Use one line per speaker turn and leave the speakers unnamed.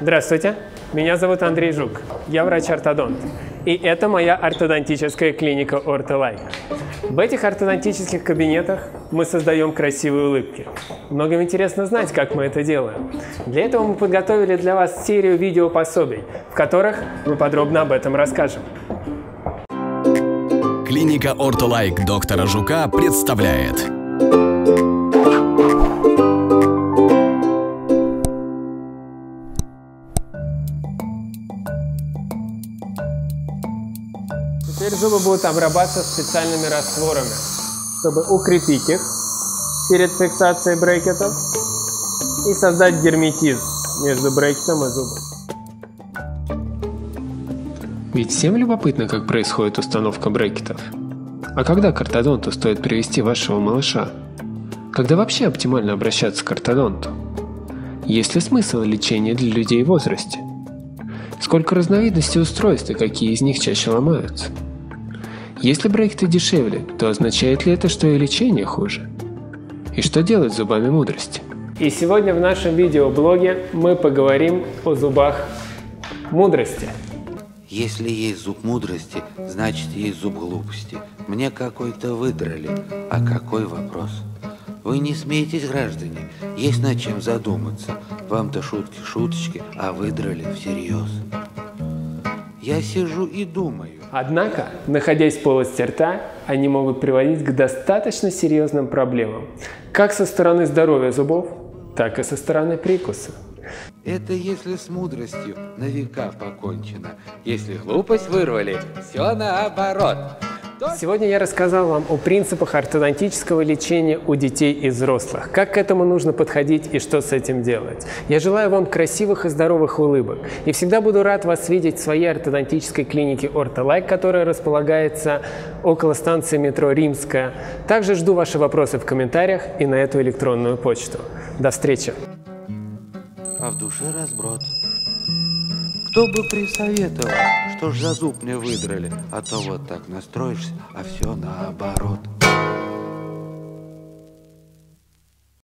Здравствуйте, меня зовут Андрей Жук, я врач-ортодонт. И это моя ортодонтическая клиника Ортолайк. В этих ортодонтических кабинетах мы создаем красивые улыбки. Многим интересно знать, как мы это делаем. Для этого мы подготовили для вас серию видеопособий, в которых мы подробно об этом расскажем.
Клиника Ортолайк доктора Жука представляет
Теперь зубы будут обрабатываться специальными растворами, чтобы укрепить их перед фиксацией брекетов и создать герметизм между брекетом и зубом. Ведь всем любопытно, как происходит установка брекетов. А когда к ортодонту стоит привести вашего малыша? Когда вообще оптимально обращаться к ортодонту? Есть ли смысл лечения для людей в возрасте? Сколько разновидностей устройств и какие из них чаще ломаются? Если брекеты дешевле, то означает ли это, что и лечение хуже? И что делать с зубами мудрости? И сегодня в нашем видеоблоге мы поговорим о зубах мудрости.
Если есть зуб мудрости, значит есть зуб глупости. Мне какой-то выдрали. А какой вопрос? Вы не смеетесь, граждане? Есть над чем задуматься. Вам-то шутки-шуточки, а выдрали всерьез. Я сижу и думаю.
Однако, находясь в полости рта, они могут приводить к достаточно серьезным проблемам, как со стороны здоровья зубов, так и со стороны прикуса.
Это если с мудростью на века покончено. Если глупость вырвали, все наоборот.
Сегодня я рассказал вам о принципах ортодонтического лечения у детей и взрослых, как к этому нужно подходить и что с этим делать. Я желаю вам красивых и здоровых улыбок и всегда буду рад вас видеть в своей ортодонтической клинике Ортолайк, которая располагается около станции метро Римская. Также жду ваши вопросы в комментариях и на эту электронную почту. До встречи!
А в душе разброд. Кто бы присоветовал, что ж за зуб мне выдрали, а то вот так настроишься, а все наоборот.